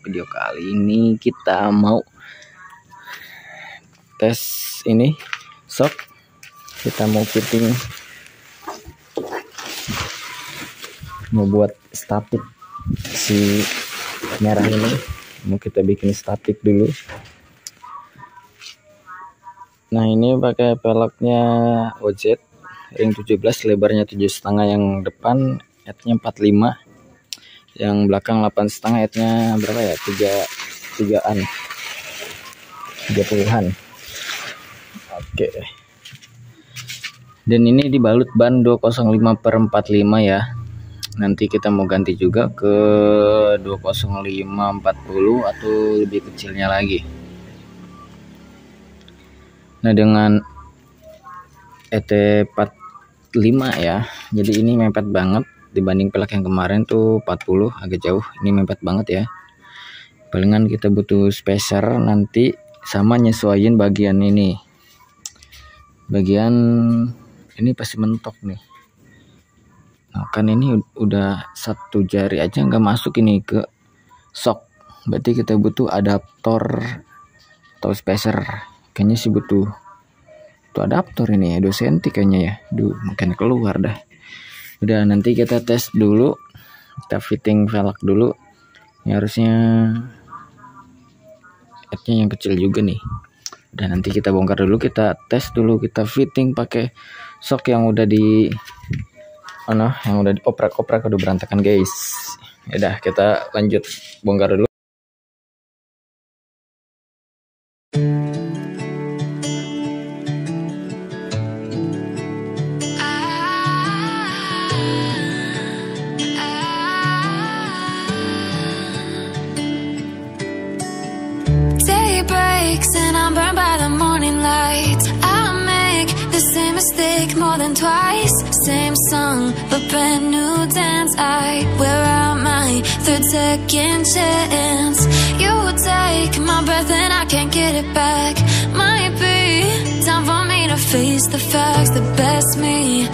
video kali ini kita mau tes ini. Sok kita mau fitting. Mau buat statik si merah ini. Mau kita bikin statik dulu. Nah ini pakai peleknya OZ ring 17 lebarnya tujuh setengah yang depan headnya 45 yang belakang 8 setengah headnya berapa ya? Tiga tigaan. Tiga puluhan. Oke. Dan ini dibalut ban 205 per 45 ya. Nanti kita mau ganti juga ke 205 40 atau lebih kecilnya lagi. Nah dengan ET45 ya. Jadi ini mepet banget dibanding pelek yang kemarin tuh 40 agak jauh. Ini mepet banget ya. Palingan kita butuh spacer nanti sama nyesuaiin bagian ini. Bagian ini pasti mentok nih. Nah kan ini udah satu jari aja nggak masuk ini ke sok. Berarti kita butuh adaptor atau spacer. Kayaknya sih butuh tuh adaptor ini ya. 2 cm kayaknya ya. Duh mungkin keluar dah udah nanti kita tes dulu. Kita fitting velg dulu. Ini harusnya headnya yang kecil juga nih. Dan nanti kita bongkar dulu. Kita tes dulu. Kita fitting pakai sok yang udah di mana yang udah dioprek-oprek udah berantakan guys. Ya udah kita lanjut bongkar dulu twice. Same song, but brand new dance. I wear out my third second chance. You take my breath and I can't get it back. Might be time for me to face the facts. The best me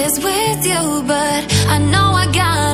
is with you, but I know I got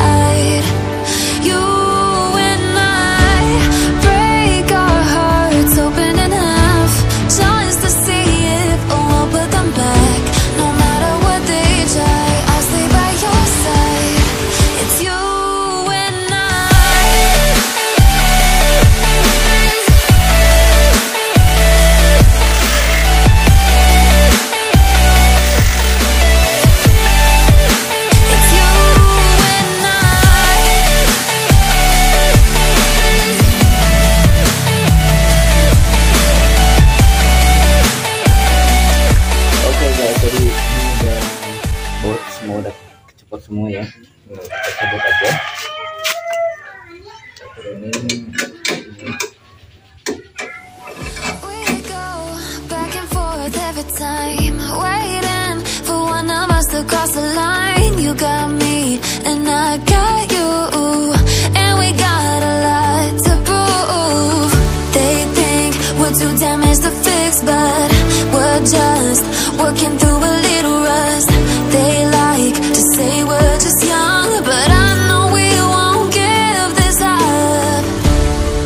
You got me, and I got you, and we got a lot to prove. They think we're too damaged to fix, but we're just working through a little rust. They like to say we're just young, but I know we won't give this up.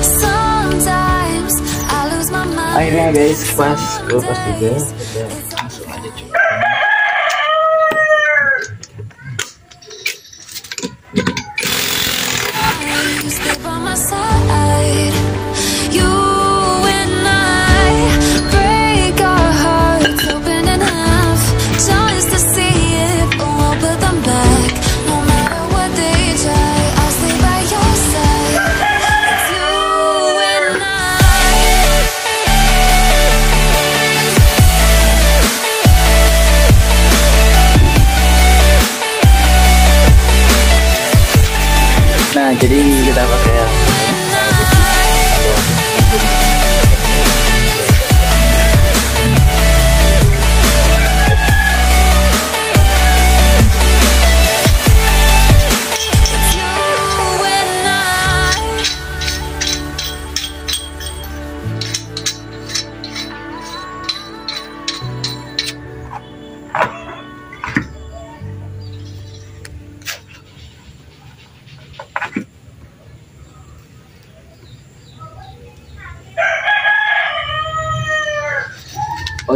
Sometimes I lose my mind. Akhirnya guys, pas lepas juga kita langsung aja cuy. jadi kita pakai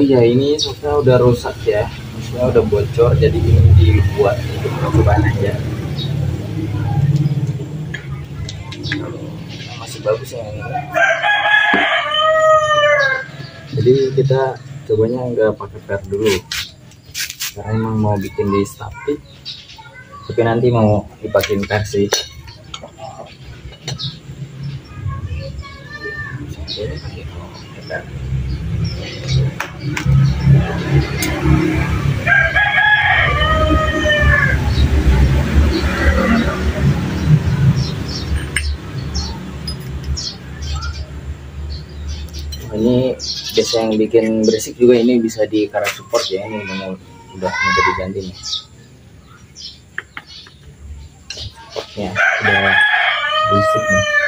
iya ini sofnya udah rusak ya. Maksudnya udah bocor jadi ini dibuat untuk percobaan aja. Masih bagus ya ini. Jadi kita cobanya nggak pakai per dulu. Karena emang mau bikin di statik. Tapi nanti mau dipakein per ini biasa yang bikin berisik juga ini bisa di karat support ya ini udah udah mau diganti nih. Supportnya udah berisik nih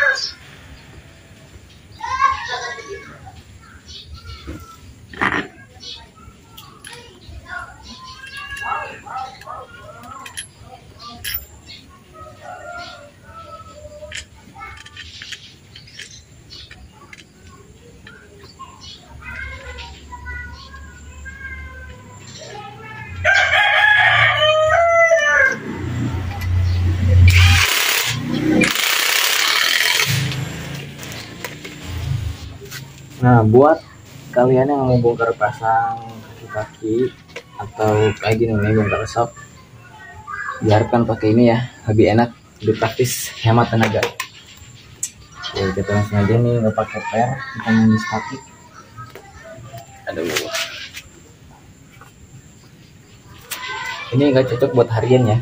Nah, buat kalian yang mau bongkar pasang kaki-kaki atau kayak gini nih bongkar sok, biarkan pakai ini ya, lebih enak, lebih praktis, hemat tenaga. Oke, kita langsung aja nih nggak pakai per, kita main statik. Aduh. Ini nggak cocok buat harian. Ya,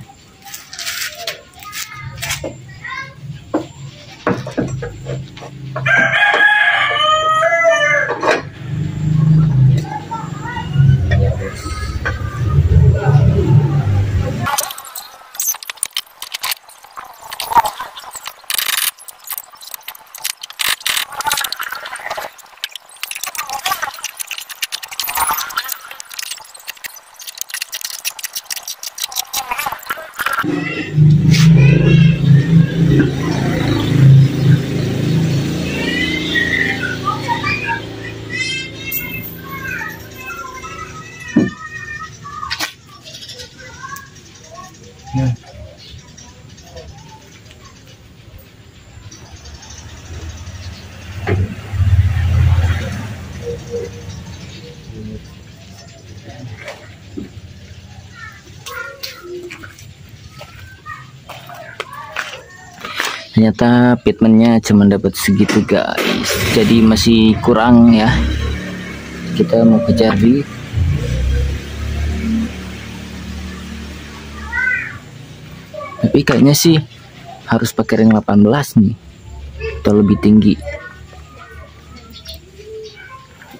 Ternyata fitmentnya cuma dapat segitu guys. Jadi masih kurang ya. Kita mau kejar di tapi kayaknya sih harus pakai ring 18 nih. Atau lebih tinggi.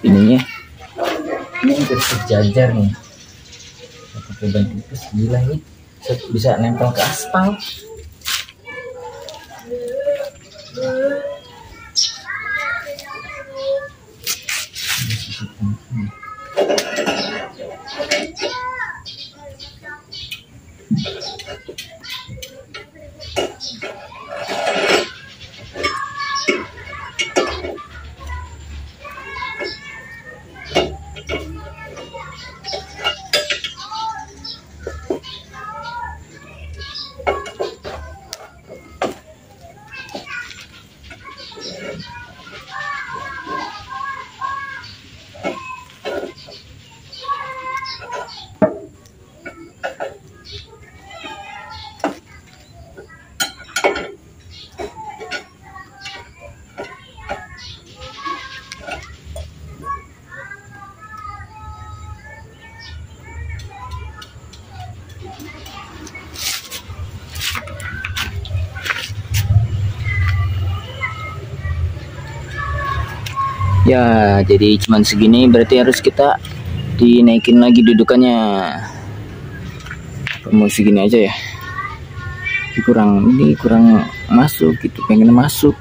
Ininya. Ini hampir sejajar nih. Pakai ban tipis gila nih. Bisa nempel ke aspal Let's. Ya jadi cuman segini berarti harus kita dinaikin lagi dudukannya. Mau segini aja ya? Kurang ini kurang masuk gitu pengen masuk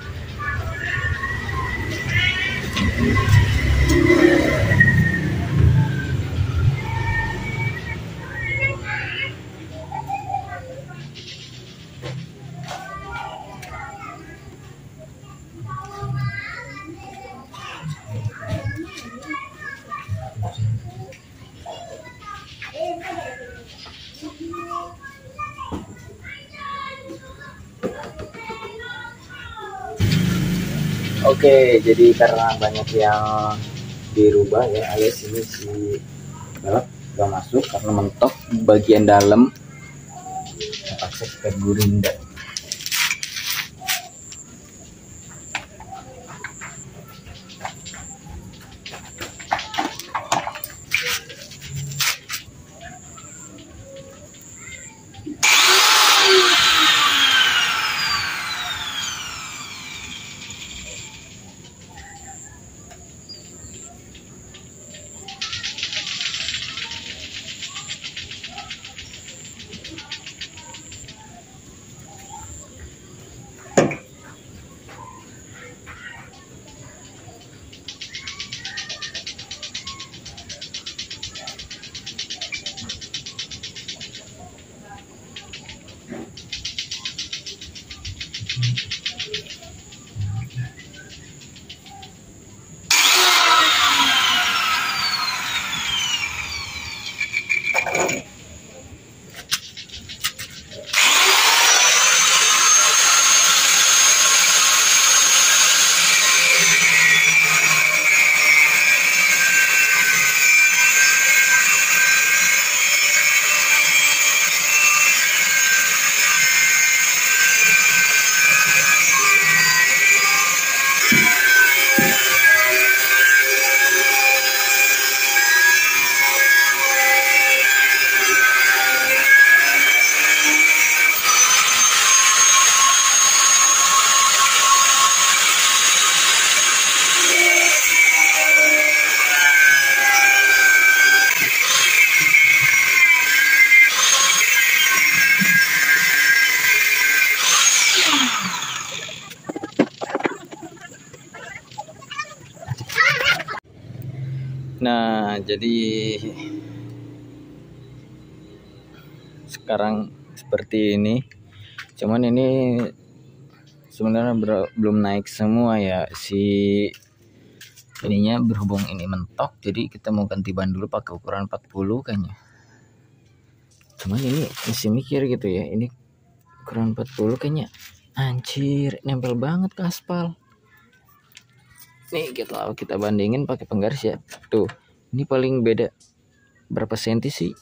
Oke, jadi karena banyak yang dirubah ya alias ini si balap gak masuk karena mentok bagian dalam. Terpaksa kita gurinda Nah, jadi sekarang seperti ini. Cuman ini sebenarnya belum naik semua ya. Si ininya berhubung ini mentok jadi kita mau ganti ban dulu pakai ukuran 40 kayaknya. Cuman ini masih mikir gitu ya ini ukuran 40 kayaknya anjir nempel banget ke aspal nih kita kita bandingin pakai penggaris ya. Tuh ini paling beda. Berapa senti sih?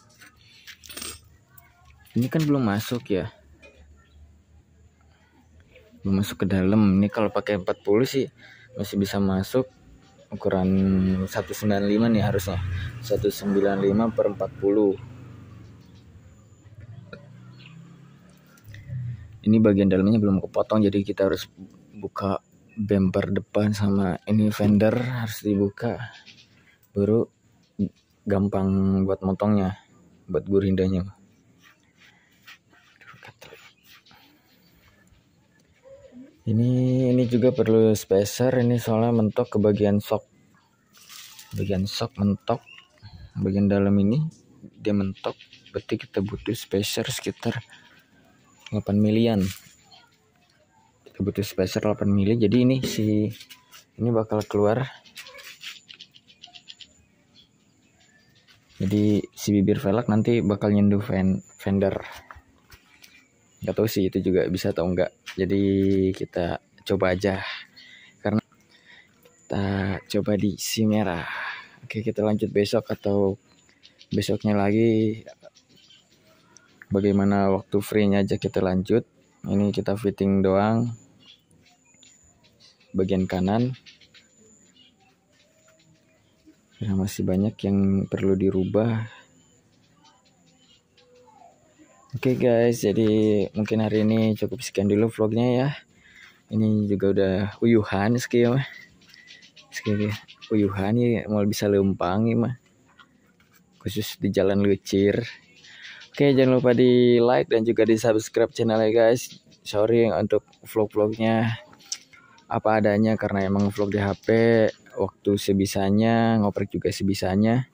Ini kan belum masuk ya. Belum masuk ke dalam. Ini kalau pakai 40 sih masih bisa masuk. Ukuran 195 nih harusnya. 195 per 40 ini bagian dalamnya belum kepotong jadi kita harus buka bumper depan sama ini fender harus dibuka. Baru gampang buat motongnya buat gurindanya. Ini ini juga perlu spacer ini soalnya mentok ke bagian sok. Bagian sok mentok bagian dalam ini dia mentok berarti kita butuh spacer sekitar 8 milian butuh spacer 8 mili jadi ini si ini bakal keluar. Jadi si bibir velg nanti bakal nyentuh fender. Nggak tahu sih itu juga bisa atau enggak jadi kita coba aja. Karena kita coba di si merah. Oke kita lanjut besok atau besoknya lagi. Bagaimana waktu free nya aja kita lanjut. Ini kita fitting doang bagian kanan ya, masih banyak yang perlu dirubah Oke okay guys, jadi mungkin hari ini cukup sekian dulu vlognya ya. Ini juga udah uyuhan sekian mah. Sekian uyuhan ya, mau bisa lempang ya mah. Khusus di jalan lucir. Oke, jangan lupa di like dan juga di subscribe channelnya guys. Sorry untuk vlog-vlognya apa adanya karena emang vlog di HP waktu sebisanya ngoprek juga sebisanya.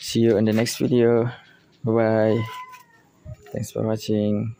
See you in the next video. Bye bye thanks for watching